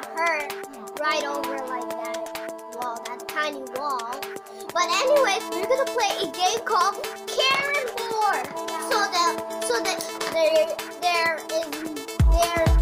got hurt right over like that wall, that tiny wall. But anyways, we're gonna play a game called carom board. So that so that there there is there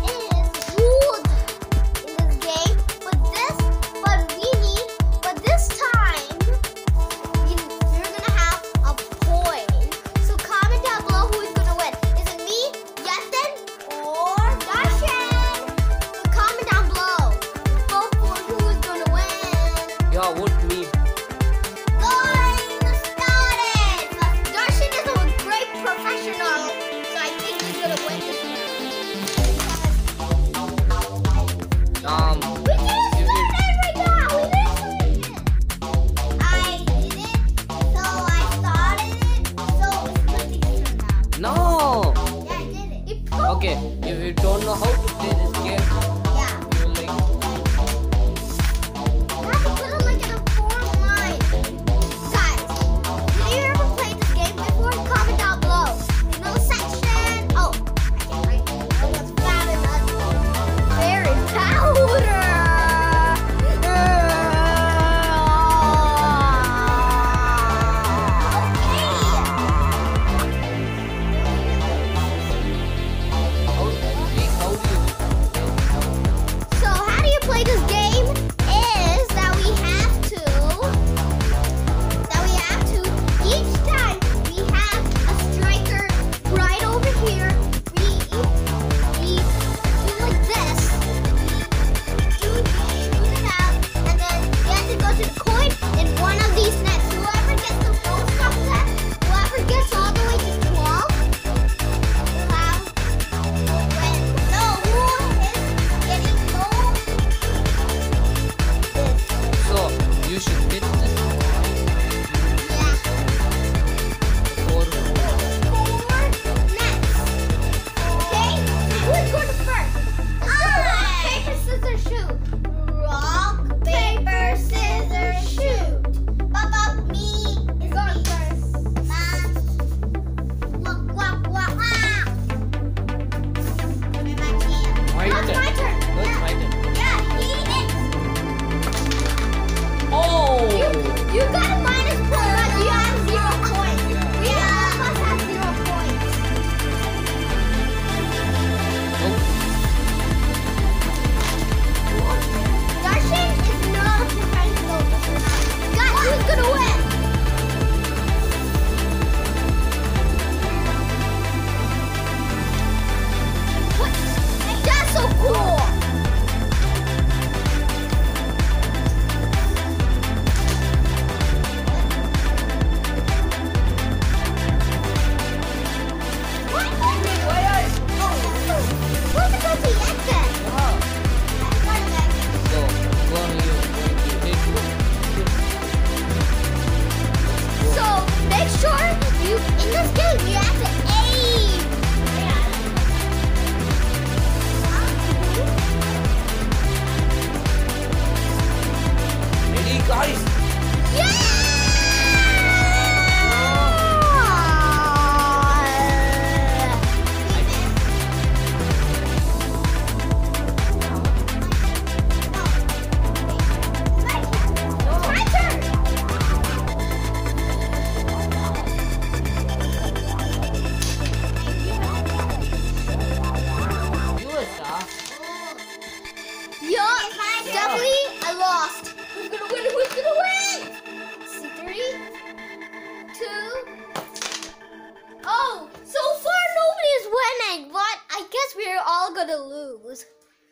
gonna lose.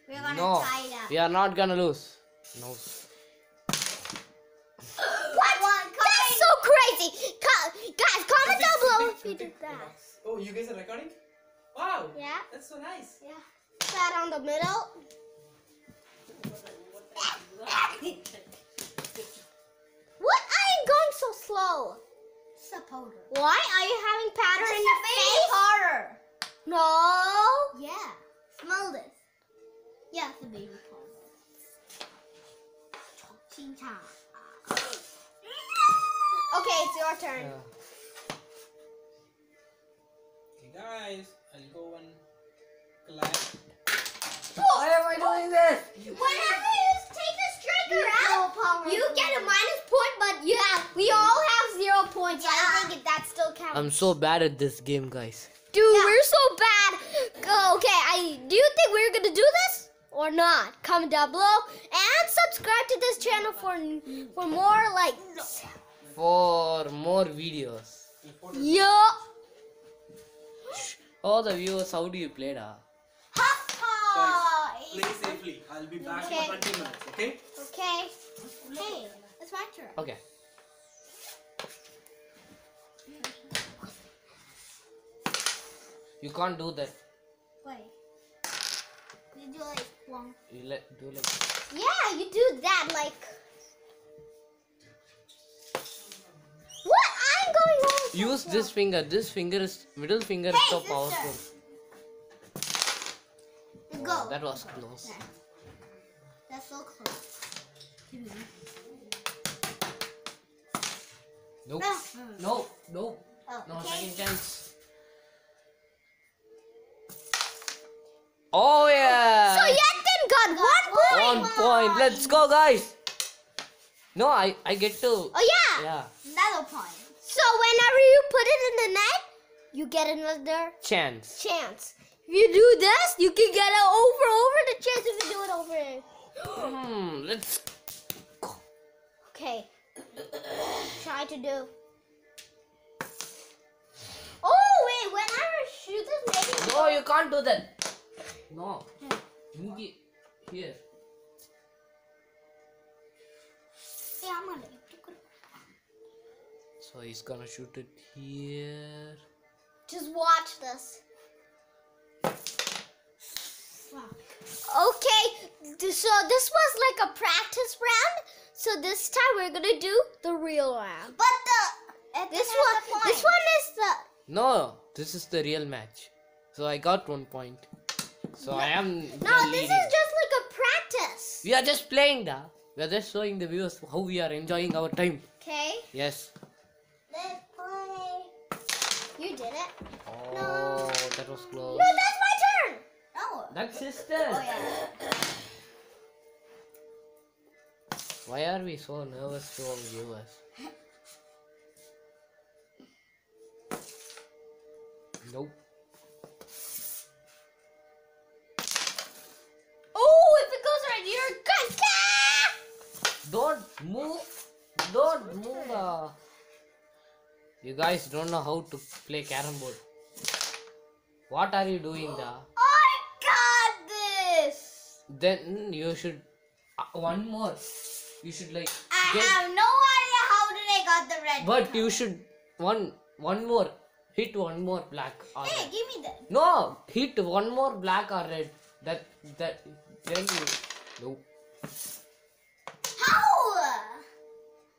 We're gonna No, tie it up. we are not gonna lose. No. What? That's so crazy. Co- guys, comment down below if you did that. Oh, you guys are recording? Wow. Yeah, That's so nice. yeah. That on the middle. What are you going so slow? It's a powder. Why are you having powder in your face? powder. No. Yeah. Smell this. Yeah, it's a baby powder. Ching chang. Okay, it's your turn. Yeah. Okay, guys, I'll go and collect. Why am I doing doing this? Whenever you take the striker You out, you get a minus point, but yeah, we all have zero points. I Yeah. think that still counts. I'm so bad at this game, guys. Dude, we're so bad. Go- Okay, I do you think we're gonna do this or not? Comment down below and subscribe to this channel for for more like For more videos. yeah. All the viewers, how do you play da? Guys, play safely. I'll be back Okay. in 20 minutes, okay? Okay. Hey, it's my turn. Okay. You can't do that. Wait. You do like one. You let do like Yeah, you do that like. What? I'm going home. use this finger. This finger is middle finger is so sister. powerful. Go. Oh, that was close. That's so close. Nope. Ah. No. No, no, Oh, no okay. second chance. Oh yeah. So Yatin got one point. One point. Let's go, guys. No, I I get to. Oh yeah. Yeah. Another point. So whenever you put it in the net, you get another Chance. chance. If you do this, you can get it over over the chance if you do it over it. Hmm. Let's. Go. Okay. Try to do. Oh wait, whenever shoot this, maybe. No, you can't do that. No. Ingi- Here. Hey, I'm. So he's gonna shoot it here. Just watch this. Fuck. Okay, so this was like a practice round. So this time we're gonna do the real round. But the. This one, a this one is the. No, this is the real match. So I got one point. So I am. No, this is just like a practice. We are just playing, da. We are just showing the viewers how we are enjoying our time. Okay, Yes. let's play. You did it. Oh, that was close. No, that's my turn. No. That's sister. Oh yeah. Why are we so nervous to our viewers? Nope. Move. Don't move. Uh. You guys don't know how to play carom board. What are you doing, da? I got this. Then you should uh, one more. You should like I get. have no idea how did I got the red. But you should one one more. Hit one more black or Hey, red. give me that. No, hit one more black or red. That that then you no.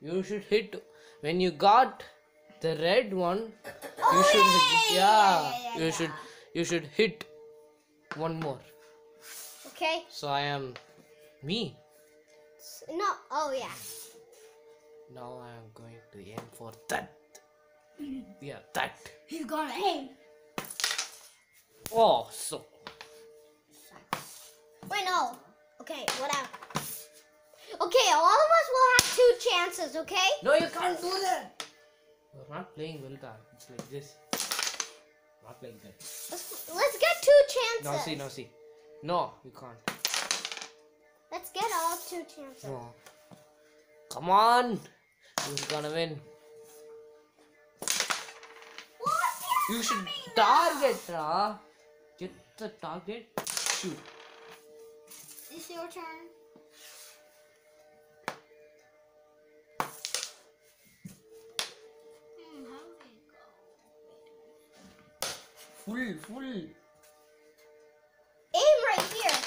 You should hit when you got the red one. Oh, you should yeah, yeah, yeah, yeah, yeah, you should you should hit one more. Okay. So I am me. No. Oh yeah. Now I am going to aim for that. Yeah, that. He's gonna aim. Oh, so Wait, no. Okay, whatever. Okay, all of us will have two chances. Okay. no, you can't do that. We're not playing Vilta. It's like this. Not like that. Let's, let's get two chances. No, see, no, see. No, you can't. Let's get all two chances. No. Come on. You're gonna win. You should target, Ra. Get the target. Shoot. It's your turn. Full, full. Aim right here.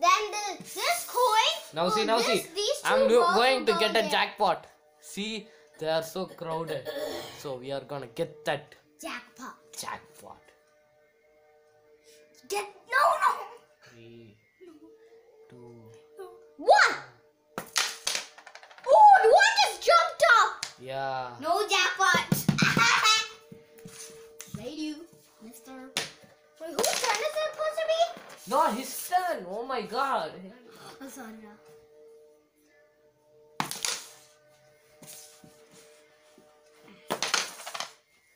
Then the, this coin. Now see, now this, see. These I'm go- going to go get a jackpot. See, they are so crowded. So we are gonna get that Jackpot. jackpot. Get no no. Three, two. One. Oh, the one just jumped up. Yeah. No jackpot. Made you, Mister. Wait, whose turn is it supposed to be? No, his turn. Oh my god. Oh, sorry. Ra.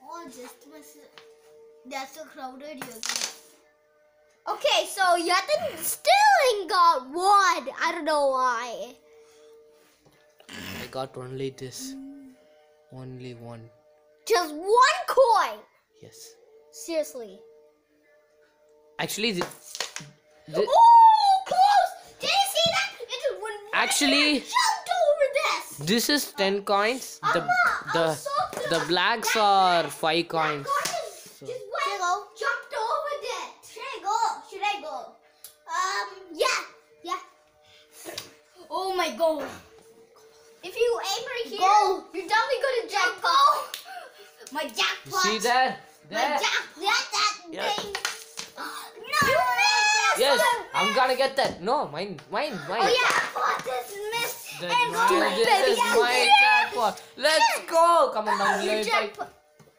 Oh, just was. That's so crowded here. Okay, so Yatin still ain't got one. I don't know why. I got only this. Only one. Just one coin. Yes. Seriously. Actually, the, the, Oh, close! Did you see that? It went Actually- jumped over this. this is 10 coins. The Amma, the so the blacks That- are 5 coins. I'm get that. No, mine, mine, mine. Oh yeah, jackpot this missed. That's and mine. This baby. is yes, my yes. jackpot. Let's go. Come on down below. Your If I,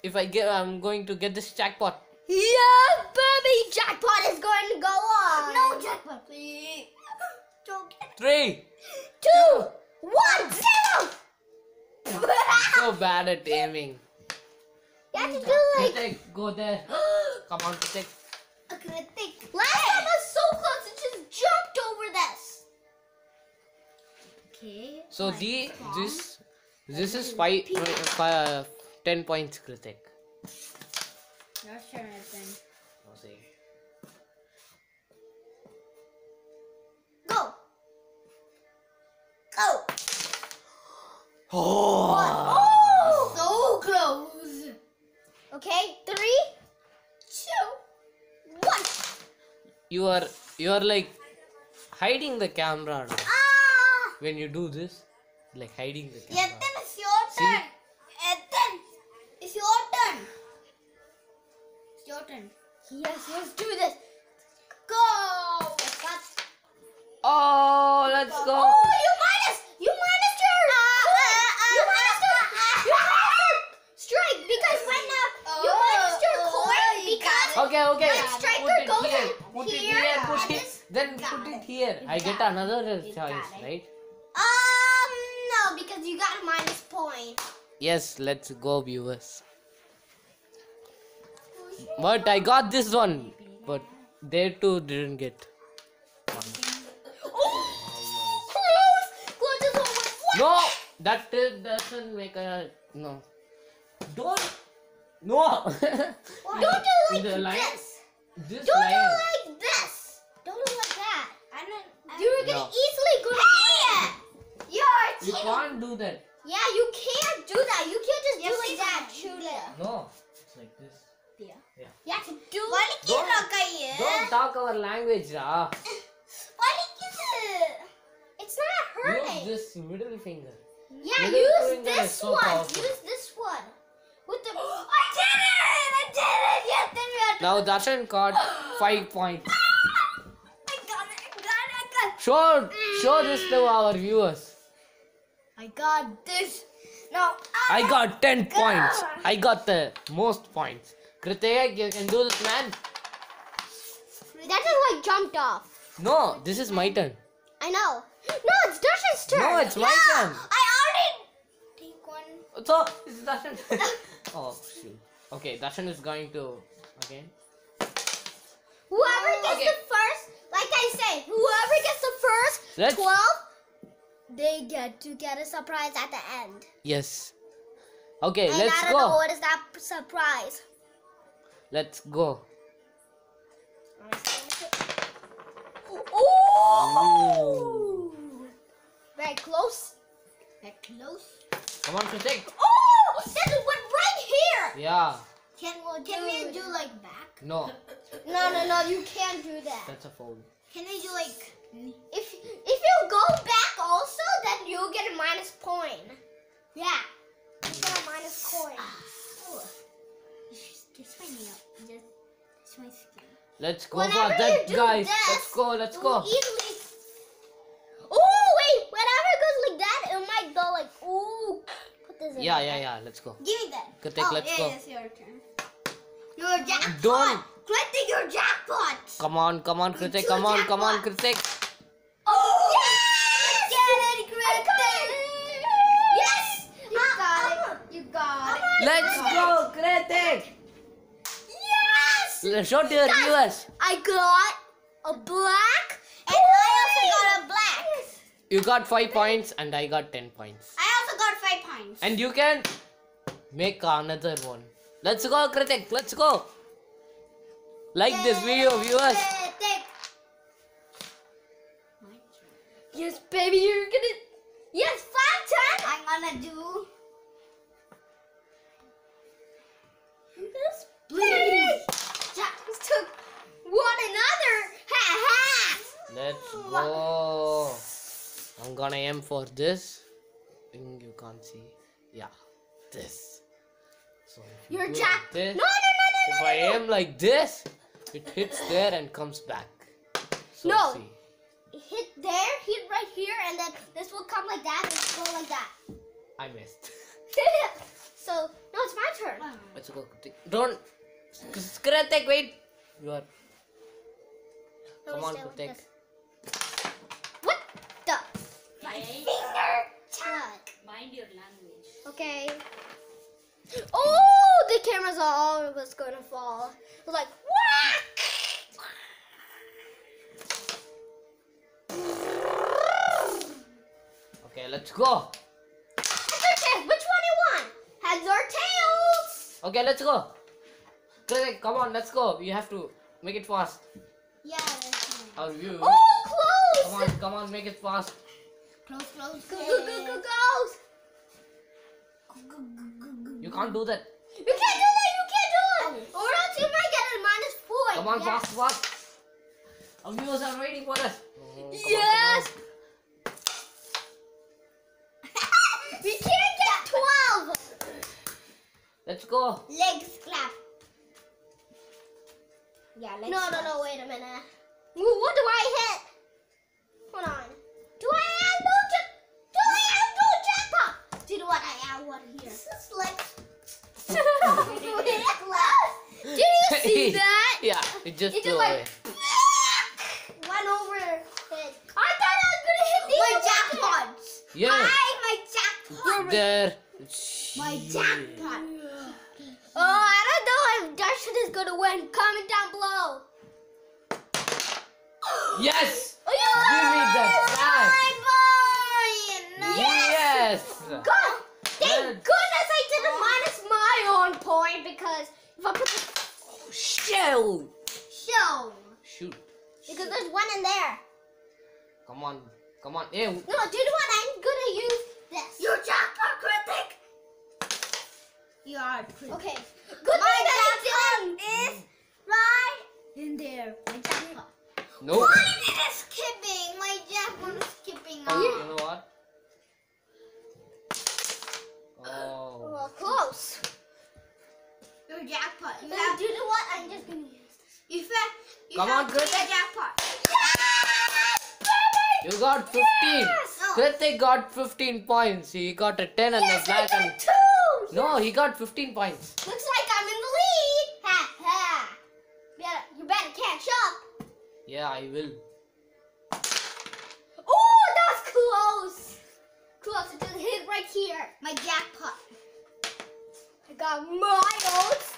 if I get, I'm going to get this jackpot. Yeah, baby, jackpot is going to go on. No jackpot, please. Don't get Three. two, one, zero. So bad at aiming. you have to do like. Kritik, go there. Come on, take. Kritik. a Okay. So the this this is five, uh, five ten points, Kritik. Your turn, I think. I'll see. Go. Go. Oh. So close. Okay, three, two, one. You are you are like hiding the camera now. When you do this. Like hiding the camera. Ethan, it's your See? turn. Ethan, it's your turn. It's your turn. Yes, let's do this. Go. Oh, let's go. Oh, you minus, you minus your, ah, ah, ah, you minus your, you minus your strike because when uh, you Oh, minus your oh, coin oh, because Okay, okay. When Put striker it goes here. Put it here, here. Put it. Then put it. it here. I get another choice, right? No because you got a minus point. Yes, let's go, viewers. But I got this one. But they too didn't get. Oh, close, close is over. What? No, that doesn't make a no. Don't. No. Don't do In the like line- this. this Don't line. do like this. Don't do like that. I don't. You're gonna No. easily go to You're a You can't do that. Yeah, you can't do that. You can't just do like that. Shoot it. No. It's like this. You have to do Don't- Don't talk our language, ah. It's not Use this middle finger. Yeah, middle use finger this so one. powerful. Use this one. With the. I did it! I did it! Yes, then we have to. Now Darshan got five points. I got it! I got it! I got it! Show show this to our viewers. I got this. Now I got ten points. I got the most points. Kritik, you can do this, man. That just like jumped off. No, this is my turn. I know. No, it's Darshan's turn. No, it's my Yeah, turn. I already take one. So it's Darshan. oh shoot. Okay, Darshan is going to again. Whoever gets Okay. the first, like I say, whoever gets the first Let's- 12, they get to get a surprise at the end. Yes. Okay, and let's go. I don't know what is that surprise. Let's go. Oh! Very close. Very close. Come on, Kritik. Oh! That went right here! Yeah. Can can we do like back? No, No, no, no, you can't do that. that's a foul. Can we do like? If if you go back also, then you'll get a minus point. Yeah. You get a minus coin. Oh. Just my nail. Just, just my skin. Let's go Whenever for that, guys. this, let's go. Let's go. Easily. Oh wait! Whenever it goes like that, it might go like ooh. Put this in. Yeah, yeah, yeah. Let's go. Give me that. Kritik, oh, let's yeah, go. It's your turn. Your jackpot. Don't. Kritik, your jackpot. Come on, come on, Kritik. Come on, come on, Kritik. Oh, yes! Get it, Kritik. Yes! Ah, you got it. You got it. Let's go, Kritik. Yes! Show to your viewers. I got a black. And I also got a black. You got 5 points and I got 10 points. I also got five points. And you can make another one. Let's go, Kritik. Let's go. Like this video, viewers. Kritik. Yes, baby, you're gonna. Yes, five ten. I'm gonna do. This baby just took one another. Ha ha. Let's go. I'm gonna aim for this. Thing you can't see. Yeah, this. So if you're do jack. like this, No, no, no, no, if no. I no. aim like this, it hits there and comes back. So No. see. hit there, hit right here, and then this will come like that, and go like that. I missed. so no, it's my turn. Let's go. Kritik. Don't. Kritik, wait. You are. No, Come on, stay like What the? My Finger tag. Mind your language. Okay. Oh, the cameras all us gonna fall. Was like whack. Okay, let's go. Heads? Which one you want? Heads or tails? Okay, let's go. Come on, let's go. You have to make it fast. Yeah. Our view. Oh, close. Come on, come on, make it fast. Close, close. Go, go, go, go, goes. You can't do that. You can't do that. You can't do it. Or else you might get a minus point. Come on, Yes. fast, fast. Our viewers are waiting for us. Oh, come on, Yes. on. We can't get twelve. Let's go. Legs clap. Yeah, legs No, no, clap. no. Wait a minute. What do I hit? Hold on. Do I have no jack? Do I have no jackpot? Do you know what I have one here? This is like. Did you see that? yeah, it just It flew away. like went over it. I thought I was gonna hit the My other one. jackpots. Yeah. I, my jackpot. There. My jackpot. Oh, I don't know if Darshan is gonna win. Comment down below. Yes. Oh, you Give me the bag. My boy. Yes. God, thank goodness I didn't minus my own point because if I put the Shoot. Show. Shoot. because there's one in there. Come on. Come on. Hey, No, do you know what? I'm gonna use this. Your jackpot, Kritik. You are pretty. Okay. Good My thing that I didn't. is mm. right in there. My jackpot. no. Why is it skipping? My jackpot is skipping uh, Oh, out. you know what? Oh. Well, close. Your jackpot. You But have do you know what? I'm just gonna use this. You, fa- you Come have on, to Kritik. get jackpot. You got 15. No. Kritik got 15 points. He got a 10 and Yes, a black I and got two. no, he got 15 points. Looks like I'm in the lead. Ha ha. Better, you better catch up. Yeah, I will. Oh, that's close. Close. It just hit right here. My jackpot. I got miles.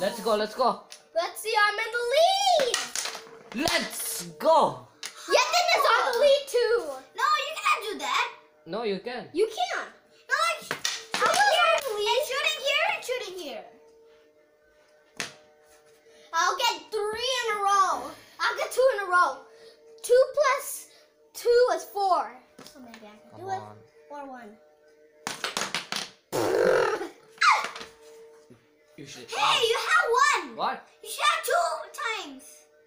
Let's go. Let's go. Let's see. I'm in the lead. Let's go. Yetin is on the lead too. No, you cannot do that. No, you can. You can. No, like, I'm here and shooting here and shooting here. I'll get three in a row. I'll get two in a row. Two plus two is four. So maybe I can Come do it. on. Or one. You should. Hey, you have one. What? You should have two times.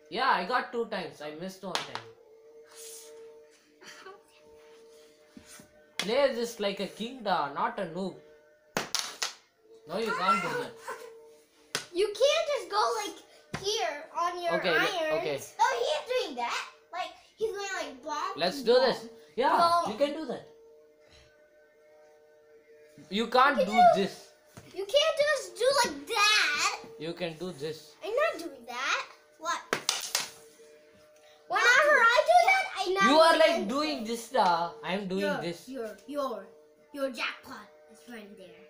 Yeah, I got two times. I missed one time. Play this like a king, da, not a noob. No, you can't do that. You can't just go like here on your Okay, irons. okay. No, he's doing that. Like he's going like bomb. Let's do this. Yeah, No. you can do that. You can't You do do- this. You can't just do like that. You can do this. I'm not doing that. What? Whenever I do that, I never. You are do like it. doing this, da. I'm doing your, this. Your your your jackpot is right there.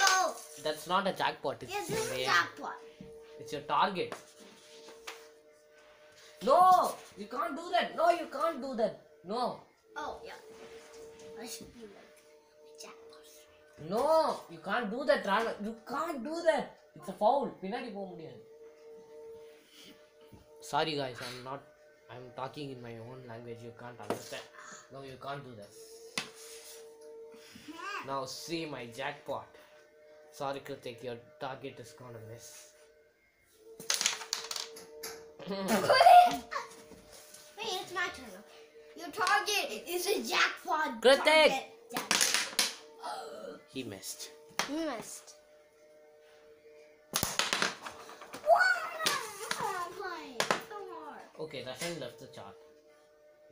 Oh, That's not a jackpot. It's yes, this is real. jackpot. It's your target. No, you can't do that. No, you can't do that. No, Oh, yeah. I should be like jackpot. no, you can't do that, Rana. You can't do that. It's a foul. பின்னாடி போக முடியாது. Sorry guys, I'm not. I'm talking in my own language. You can't understand. No, you can't do that. Now see my jackpot. Sorry, Kritik, your target is gonna miss. Wait, it's my turn. Your target is a jackpot. Kritik! target. Jack- He missed. You missed. Okay, Rashan left the chart.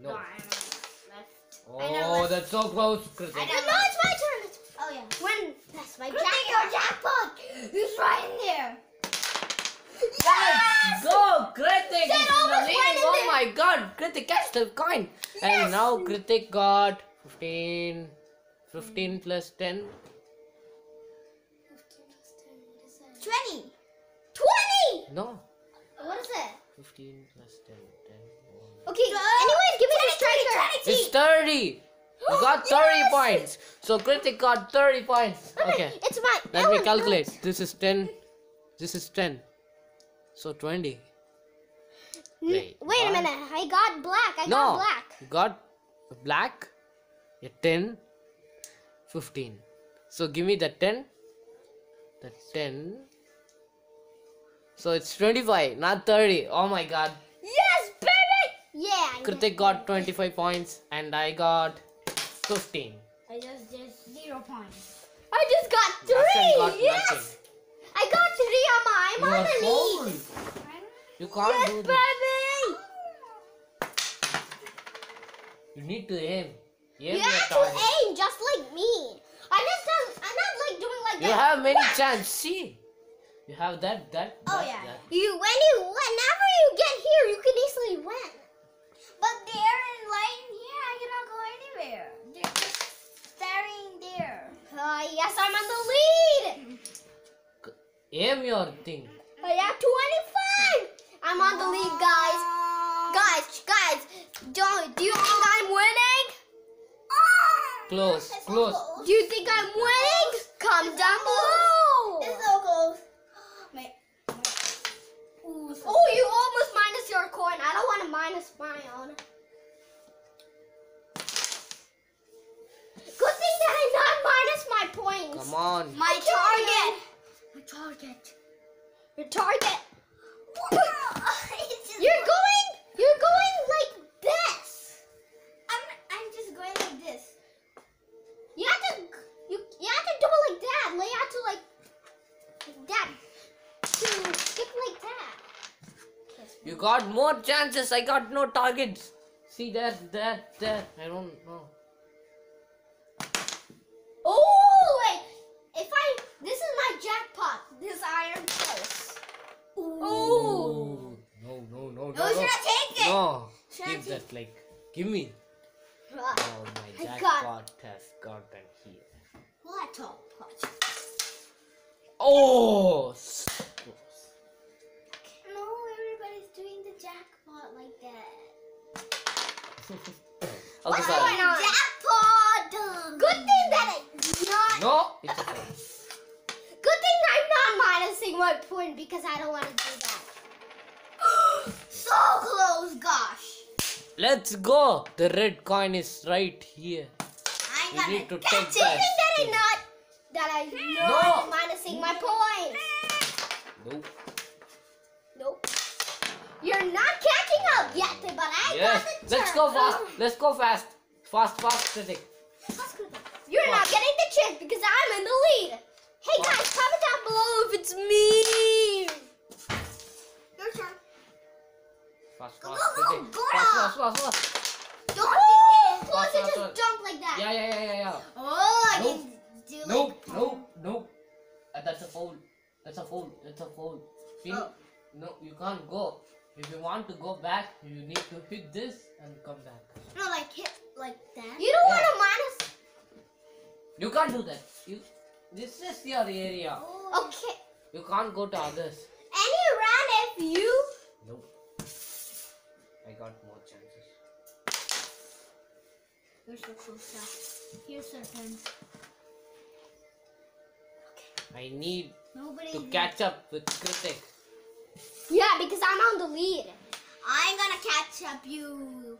No, No. I'm left. Oh, that's so close, Kritik. No, no, it's my turn. It's, oh yeah. When that's my Kritik, your jackpot. jackpot is right in there. Let's go, Kritik! That is in the almost lead. went in Oh there. my god, Kritik catch the coin. And now Kritik got 15, 15 plus 10. 20. 20! No, What is it? 15 plus 10, 10. Okay, anyways, give me the striker. It's 30. You got 30 points. So Kritik got 30 points. Okay, It's my. let me Ellen, calculate. This is 10. This is 10. So 20. Wait, Wait a minute. I got black. I no, got black. you got black, a 10, 15. So give me the 10, the 10. So it's 25, not 30. Oh my god. Yes, baby! Yeah. I Kritik got 25 points and I got 15. I just just zero points. I just got three. got yes. nothing. I got three on my. I'm You on are the foul. lead. You can't Yes, do this. baby! You need to aim. Aim You your have to aim just like me. I'm just not, I'm not like doing like You that. You have many Whack! chances. See, you have that, that, Oh that, yeah. that. You when you whenever you get here, you can easily win. But they're in line here. I cannot go anywhere. They're just staring there. Uh, yes, I'm on the lead. Aim your thing. I have 25. I'm on the lead, guys. Guys, guys, don't. Do you think I'm winning? Close, close. Do you think I'm winning? Comment down below. It's so close. My, Ooh, so Oh, you almost minus your coin. I don't want to minus my own. Good thing that I not minus my points. Come on. My target. My target. Your target. More chances. I got no targets. See there, there, there. I don't know. Oh wait! If I this is my jackpot. This iron pulse. Oh. No, no, no, no. No, should I take it? No. Should I Give that like. Give me. Right. Oh, my I got- jackpot has gotten here. What a punch. Oh. It's okay. Good thing I'm not minusing my point because I don't want to do that. So close, gosh. Let's go. The red coin is right here. I'm We gonna need to catch take it. Good that I Yes. not that I not minusing my points. Nope. Nope. You're not catching up yet, but I Yes. got the Let's go fast. Let's go fast. Fast, fast, Kritik. You're not getting the chance because I'm in the lead. Hey Fast. guys, comment down below if it's me. Your turn. Fast, Go, fast, go, go, go Fast, fast, fast, fast. Don't Fast, close it, fast, just fast. jump like that. Yeah, yeah, yeah, yeah, yeah. Oh, I Nope. can do Nope, like nope, nope. Uh, that's a foul. That's a foul. That's a foul. See? Oh. No, you can't go. If you want to go back, you need to hit this and come back. No, like hit like that. You don't Yeah. want to minus. You can't do that. You. This is your area. Okay. You can't go to others. Any run if you. Nope. I got more chances. You're so close now. Here's your pen. I need Nobody. to catch up with Kritik. Yeah, because I'm on the lead. I'm gonna catch up you.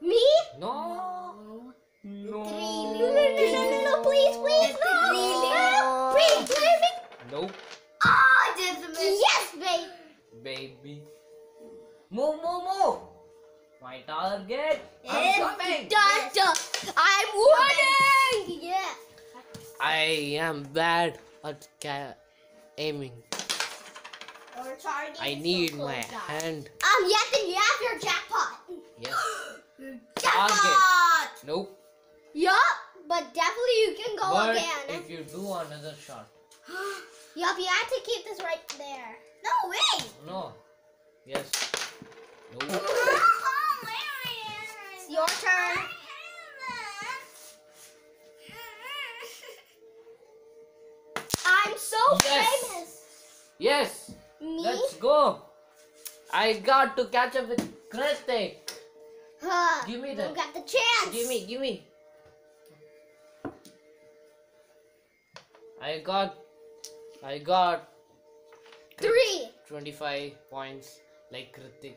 Me? No. No. No, no, no, no, no, please, please, no. Really? Please, please. Nope, Oh, I did the miss. Yes, baby. baby. Move, move, move. My target. I'm coming. Dun. I'm winning. Yeah. I am bad at aiming. I is so need my now. hand. Um, yes, and you have your jackpot. Yes. Jackpot! Nope. Yup, but definitely you can go but again. if you do another shot, Yup, you have to keep this right there. No way! no. Yes. Nope. It's your turn. I'm so Yes. famous. Yes. Me? Let's go. I got to catch up with Kritik. Huh. Give me You got the chance. Give me, give me. I got, I got Three. 25 points like Kritik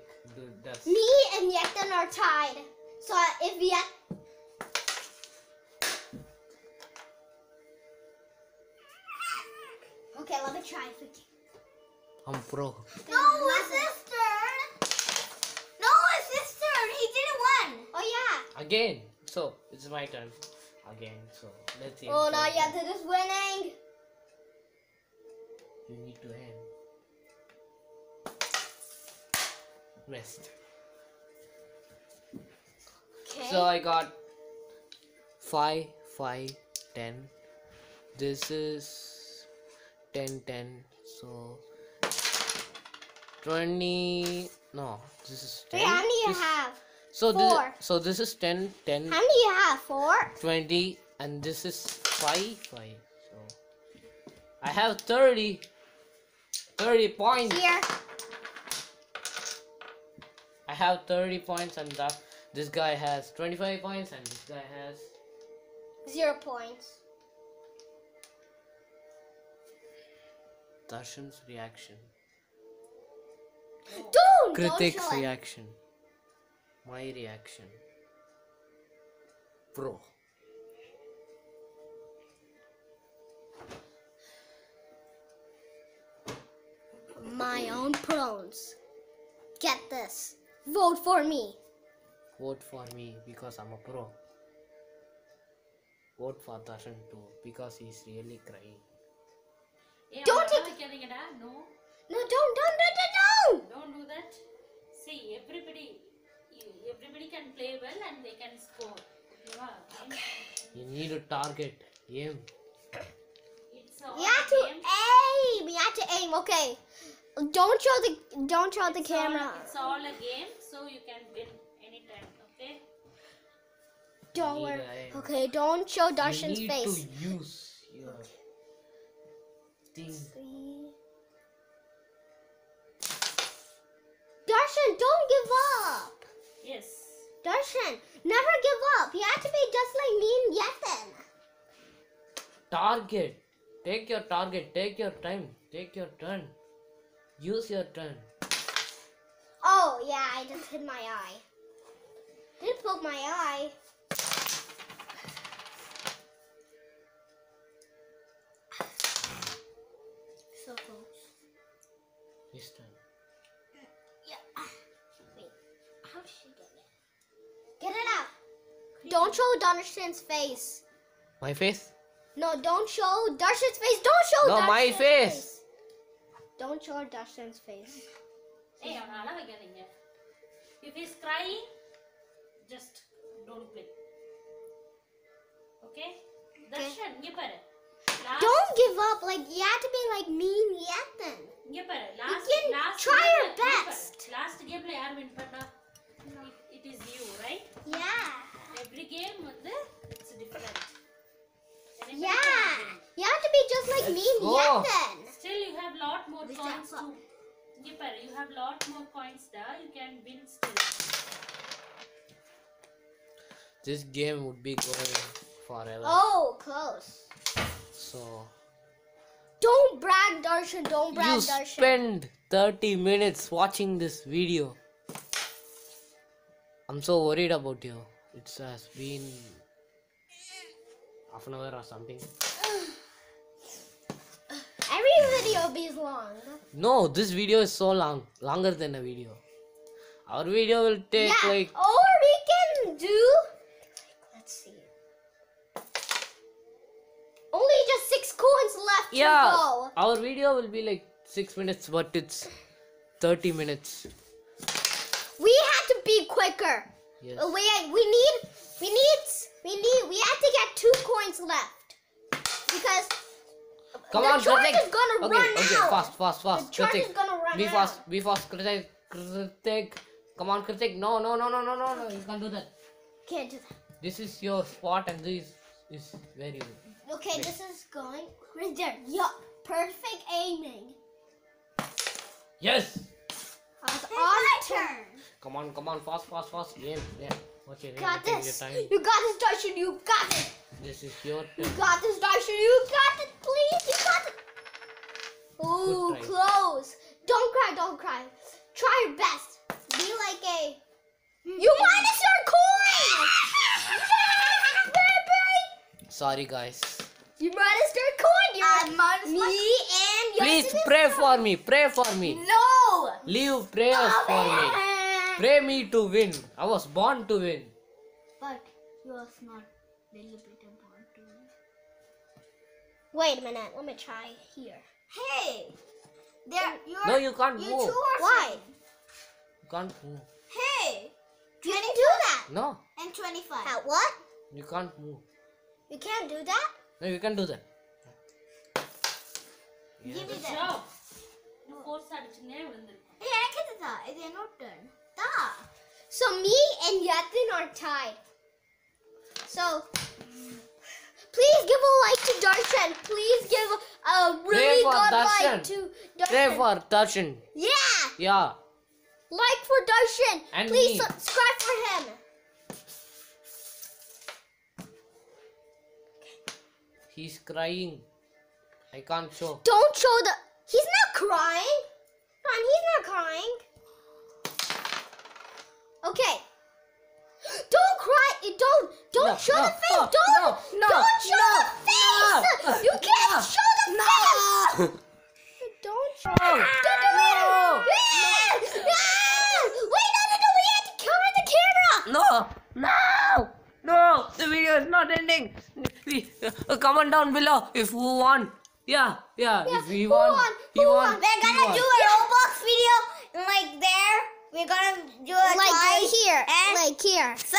does. Me and Yektan are tied. So if Yek... Okay, let me try if we can. I'm pro. No, it's his turn! No, it's his turn! He didn't win! Oh yeah. Again. So, it's my turn. Again. So, let's see. Oh, now Yektan is winning. You need to aim. Missed. Okay. So I got 5, 5, 10. This is 10, 10. So 20. No, this is 10. Wait, how many you This- have? So this, so this is 10, 10, How many you have? Four? 20, and this is 5, 5. So I have 30. 30 points. Here. I have 30 points, and the, this guy has 25 points, and this guy has Zero points. Darshan's reaction. Don't! Kritik's don't reaction my reaction. Pro my own pros get this. Vote for me. Vote for me because i'm a pro. Vote for darshan too because he's really crying. Hey, don't take it ah, no. No don't don't don't don't! Don't do that. See everybody everybody can play well and they can score. Yeah. You need a target. Aim. It's all you have to aim. aim. we have to aim. Okay. Don't show the don't show it's the camera. All, it's all a game, so you can win anytime. Okay. Don't worry. Okay. Don't show Darshan's face. you need face. to use your thing. Darshan, don't give up. Yes. Darshan, never give up. You have to be just like me and Yethan. Target. Take your target. Take your time. Take your turn. Use your turn. Oh yeah, I just hit my eye. Didn't poke my eye. So close. His turn. Don't show Darshan's face. My face? No, don't show Darshan's face. Don't show No, my Darshan's face. Don't show Darshan's face. ஏய், அவனை அழ வைக்காதீங்க. If he's crying, just don't play. Okay? Darshan, இங்க பாரு. Last, Don't give up. Like you have to be like me and Yethan. இங்க பாரு last can last try your best. Last கேம்ல யார் வின் பண்ணா it is you right Yeah. Every game வந்து it's different Yeah. You have to be just like me and Let's go. Yethan. Still, you have lot more Which coins are too. Gipper, you have lot more coins there. You can win still. This game would be going forever. Oh, close. So Don't brag, Darshan. Don't brag, you Darshan. spend 30 minutes watching this video. I'm so worried about you. It has been half an hour or something. Every video be long. No, this video is so long, longer than a video. Our video will take yeah. like or we can do. Let's see. Only just six coins left yeah. to go. Our video will be like six minutes, but it's 30 minutes. We have to be quicker. Yes. Uh, We we need we need we need we have to get two coins left because Come the on, charge Kritik. is gonna okay, run okay, out. fast, fast, fast. The charge Kritik. is gonna run be out. fast, be fast, Kritik. Kritik. Come on, Kritik. No, no, no, no, no, no, no. You can't do that. Can't do that. This is your spot, and this is very good. Okay, this is going right there. Yup, perfect aiming. Yes. I was on turn. Come on, come on, fast, fast, fast. Game, yeah. What's your name? Got Take this. Your time. You got this, Darshan. You got it. This is your You got this, Darshan. You got it. Please, you got it. Ooh, close. Don't cry. Don't cry. Try your best. Be like a. You minus your coin. Sorry, guys. You minus your coin. You're minus me and your Please pray for me. Pray for me. No. Leave prayers for me. Pray me to win. I was born to win. But you was not deliberately born to Wait a minute. Let me try here. Hey, there you are. No, you can't you move. two are Why? saying, You can't move. Hey, You can do that. No, and twenty-five. At what? you can't move. You can't do that? No, you can do that. Give me Good that. job. You force அடிச்சுனே விழுந்திருக்கு. Hey, எனக்கு இதுதா. இது என்னோட turn. So me and Yatin are tied. So please give a like to Darshan. Please give a really good Darshan. like to Pray Darshan. for Darshan. Yeah, Yeah. like for Darshan. And please me. subscribe for him. He's crying. I can't show. Don't show the. He's not crying. Come on, he's not crying. Okay. Don't cry. Don't don't No, show no, the face. no, don't no, don't show the face. no. You can't show the face. Don't show. Don't do it. No. Ah! Ah! Wait, no, no, no. We have to cover the camera. No! No! No! The video is not ending. We, uh, comment down below if you want. Yeah, yeah. Yeah, if we who want, won? he Who won. won? We're he gonna won. do a Roblox video like there. We're gonna do it Like twice. here. And Like here. so